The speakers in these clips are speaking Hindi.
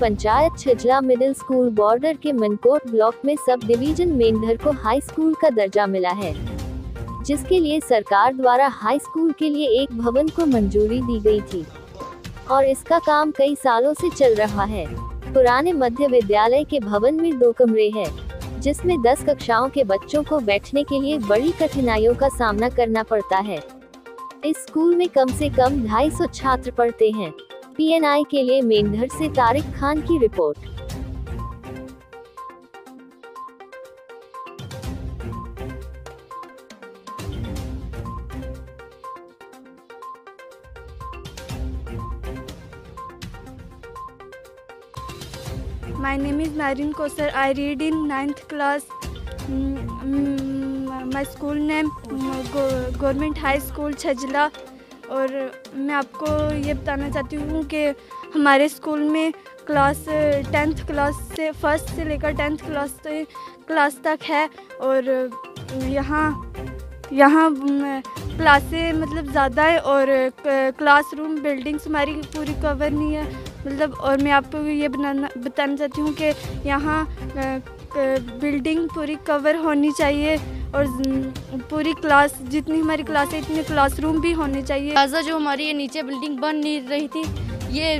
Panchayat Chhijla middle school border के मनकोट ब्लॉक में सब डिवीज़न मेंढर को हाई स्कूल का दर्जा मिला है, जिसके लिए सरकार द्वारा हाई स्कूल के लिए एक भवन को मंजूरी दी गई थी। और इसका काम कई सालों से चल रहा है। पुराने मध्य विद्यालय के भवन में दो कमरे हैं, जिसमें 10 कक्षाओं के बच्चों को बैठने के लिए बड़ी कठिनाइयों का सामना करना पड़ता है। इस स्कूल में कम से कम 250 छात्र पढ़ते हैं। पीएनआई के लिए मेंढर से तारिक खान की report. My name is Narin Kosar I read in ninth class my school name government high school Chhajla और मैं आपको ये बताना चाहती हूँ कि हमारे स्कूल में क्लास, टेंथ क्लास से, फ़र्स्ट से लेकर टेंथ क्लास से क्लास तक है और यहाँ यहाँ क्लासें मतलब ज़्यादा है और क्लासरूम बिल्डिंग्स हमारी पूरी कवर नहीं है। मतलब और मैं आपको ये बनाना, बताना चाहती हूँ कि यहाँ बिल्डिंग पूरी कवर होनी चाहिए। और पूरी क्लास जितनी हमारी क्लास है इतने क्लासरूम भी होने चाहिए। ताज़ा जो हमारी ये नीचे बिल्डिंग बन नहीं रही थी ये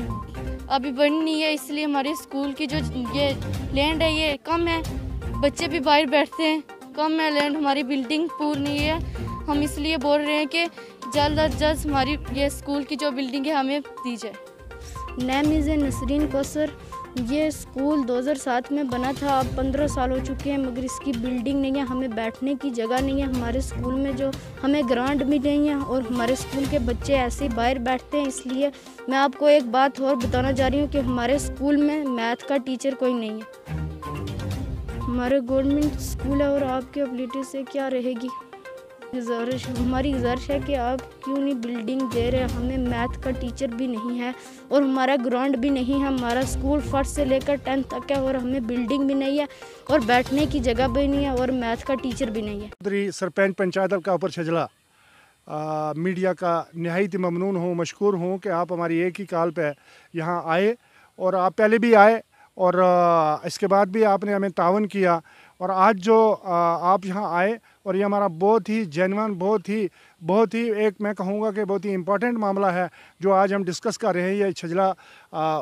अभी बन नहीं है इसलिए हमारे स्कूल की जो ये लैंड है ये कम है। बच्चे भी बाहर बैठते हैं कम है लैंड हमारी बिल्डिंग पूरी नहीं है। हम इसलिए बोल रहे हैं कि जल्द अज जल्द हमारी ये स्कूल की जो बिल्डिंग है हमें दी जाए। Name is a Nasreen Kausar. ये स्कूल 2007 में बना था। अब 15 साल हो चुके हैं, मगर इसकी बिल्डिंग नहीं है, हमें बैठने की जगह नहीं है। हमारे स्कूल में जो हमें ग्रांट भी नहीं है और हमारे स्कूल के बच्चे ऐसे ही बाहर बैठते हैं, इसलिए मैं आपको एक बात और बताना चाह रही हूँ कि हमारे स्कूल में मैथ का टीचर कोई नहीं है। हमारे गवर्नमेंट स्कूल है और आपकी एबिलिटी से क्या रहेगी? गुजारिश, हमारी गुजारिश है कि आप क्यों नहीं बिल्डिंग दे रहे हमें मैथ का टीचर भी नहीं है और हमारा ग्राउंड भी नहीं है। हमारा स्कूल फ़र्स्ट से लेकर टेंथ तक है और हमें बिल्डिंग भी नहीं है और बैठने की जगह भी नहीं है और मैथ का टीचर भी नहीं है। सरपंच पंचायत का ऊपर छजला। मीडिया का नहायत ममनून हूँ मशहूर हूँ कि आप हमारी एक ही काल पर यहाँ आए और आप पहले भी आए और इसके बाद भी आपने हमें तावन किया। और आज जो आप यहाँ आए और ये हमारा बहुत ही जेनवन बहुत ही बहुत ही एक मैं कहूँगा कि बहुत ही इम्पोर्टेंट मामला है, जो आज हम डिस्कस कर रहे हैं ये छजला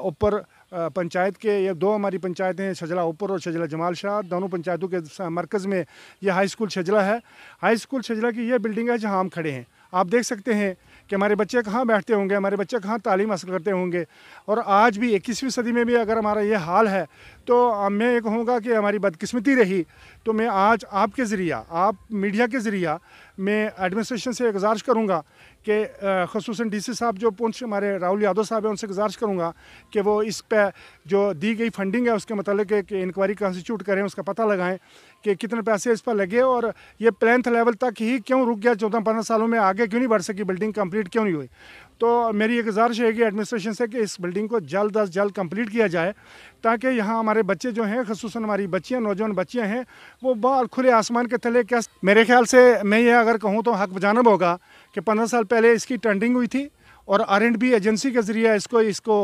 ऊपर पंचायत के, ये दो हमारी पंचायतें हैं, छजला ऊपर और छजला जमाल शाह। दोनों पंचायतों के मरकज़ में ये हाई स्कूल छजला है। हाई स्कूल छजला की ये बिल्डिंग है जहाँ हम खड़े हैं। आप देख सकते हैं कि हमारे बच्चे कहाँ बैठते होंगे, हमारे बच्चे कहाँ तालीम हासिल करते होंगे। और आज भी इक्कीसवीं सदी में भी अगर हमारा ये हाल है तो मैं ये कहूँगा कि हमारी बदकिस्मती रही। तो मैं आज आपके ज़रिया, आप मीडिया के ज़रिया मैं एडमिनिस्ट्रेशन से गुजारिश करूँगा कि खसूस डी सी साहब जो पुंछ हमारे राहुल यादव साहब हैं, उनसे गुजारिश करूँगा कि वो इस पर जो दी गई फंडिंग है, उसके मतलब कि इंक्वायरी कंस्टिट्यूट करें, उसका पता लगाएँ। कि कितने पैसे इस पर लगे और ये प्लेंथ लेवल तक ही क्यों रुक गया? चौदह पंद्रह सालों में आगे क्यों नहीं बढ़ सकी? बिल्डिंग कंप्लीट क्यों नहीं हुई? तो मेरी एक गुजारिश है कि एडमिनिस्ट्रेशन से कि इस बिल्डिंग को जल्द अज जल्द कंप्लीट किया जाए, ताकि यहाँ हमारे बच्चे जो हैं खसूस हमारी बच्चियाँ, नौजवान बच्चियाँ हैं, वो बहुत खुले आसमान के तले क्या मेरे ख्याल से मैं ये अगर कहूँ तो हक बजानब होगा कि पंद्रह साल पहले इसकी टेंडिंग हुई थी। और आर एंड बी एजेंसी के ज़रिए इसको इसको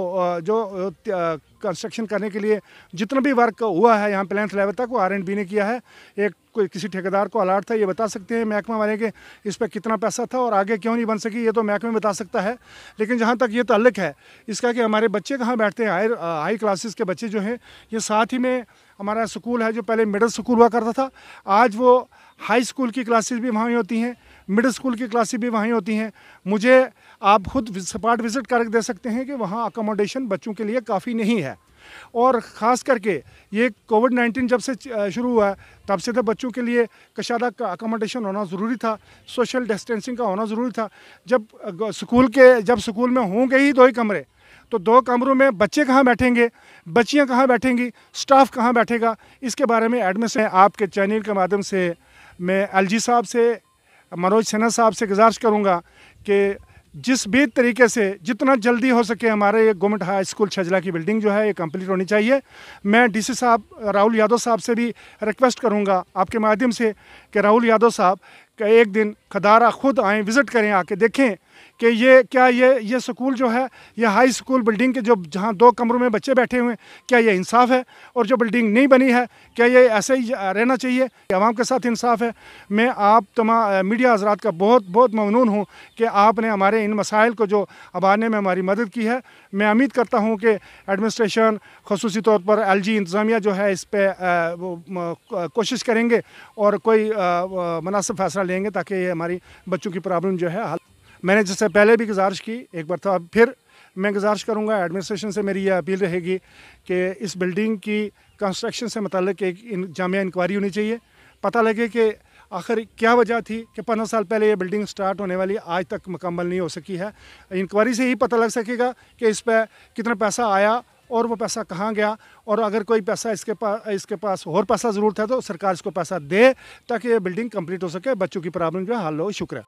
जो कंस्ट्रक्शन करने के लिए जितना भी वर्क हुआ है यहाँ प्लेंथ लेवल तक, वो आर एंड बी ने किया है। एक कोई किसी ठेकेदार को अलर्ट था, ये बता सकते हैं महकमा वाले के इस पर कितना पैसा था और आगे क्यों नहीं बन सकी, ये तो महकमे बता सकता है। लेकिन जहाँ तक ये तल्लक है, इसका कि हमारे बच्चे कहाँ बैठते हैं हाई हाई क्लासेस के बच्चे जो हैं, ये साथ ही में हमारा स्कूल है जो पहले मिडिल स्कूल हुआ करता था, आज वो हाई स्कूल की क्लासेस भी वहाँ ही होती हैं। मिडिल स्कूल की क्लासेस भी वहीं होती हैं। मुझे आप खुद स्पॉट विज़िट कर दे सकते हैं कि वहाँ अकोमोडेशन बच्चों के लिए काफ़ी नहीं है। और ख़ास करके ये कोविड नाइन्टीन जब से शुरू हुआ, तब से तो बच्चों के लिए कशादा का अकोमोडेशन होना ज़रूरी था सोशल डिस्टेंसिंग का होना ज़रूरी था। जब स्कूल के, जब स्कूल में होंगे ही दो ही कमरे तो दो कमरों में बच्चे कहाँ बैठेंगे, बच्चियाँ कहाँ बैठेंगी स्टाफ कहाँ बैठेगा, इसके बारे में एडमिशन आपके चैनल के माध्यम से। मैं एल साहब से मनोज सिन्हा साहब से गुजारिश करूँगा कि जिस भी तरीके से जितना जल्दी हो सके हमारे ये गवर्नमेंट हाई स्कूल छजला की बिल्डिंग जो है, ये कंप्लीट होनी चाहिए। मैं डीसी साहब, राहुल यादव साहब से भी रिक्वेस्ट करूँगा आपके माध्यम से कि राहुल यादव साहब, का एक दिन खदारा खुद आएँ विज़िट करें आके, देखें कि ये, क्या ये ये स्कूल जो है, ये हाई स्कूल बिल्डिंग के जो, जहाँ दो कमरों में बच्चे बैठे हुए हैं, क्या ये इंसाफ है? और जो बिल्डिंग नहीं बनी है, क्या ये ऐसे ही रहना चाहिए? आवाम के साथ इंसाफ है। मैं आप तमाम मीडिया हजरात का बहुत बहुत ममनून हूँ कि आपने हमारे इन मसाइल को जो आबाने में हमारी मदद की है। मैं उम्मीद करता हूँ कि एडमिनिस्ट्रेशन खसूसी तौर पर एल जी इंतज़ामिया जो है, इस पर कोशिश करेंगे और कोई मुनासिब फैसला लेंगे ताकि ये हमारी बच्चों की प्रॉब्लम जो है हल, मैंने जैसे पहले भी गुजारिश की, एक बार था फिर मैं गुजारिश करूँगा एडमिनिस्ट्रेशन से मेरी यह अपील रहेगी कि इस बिल्डिंग की कंस्ट्रक्शन से मतलब एक जामिया इंक्वायरी होनी चाहिए। पता लगे कि आखिर क्या वजह थी कि पंद्रह साल पहले ये बिल्डिंग स्टार्ट होने वाली आज तक मुकम्मल नहीं हो सकी है। इंक्वायरी से ही पता लग सकेगा कि इस पर कितना पैसा आया और वो पैसा कहाँ गया? और अगर कोई पैसा इसके पास इसके पास और पैसा ज़रूरत है तो सरकार इसको पैसा दे ताकि ये बिल्डिंग कंप्लीट हो सके, बच्चों की प्रॉब्लम जो है हल हो शुक्र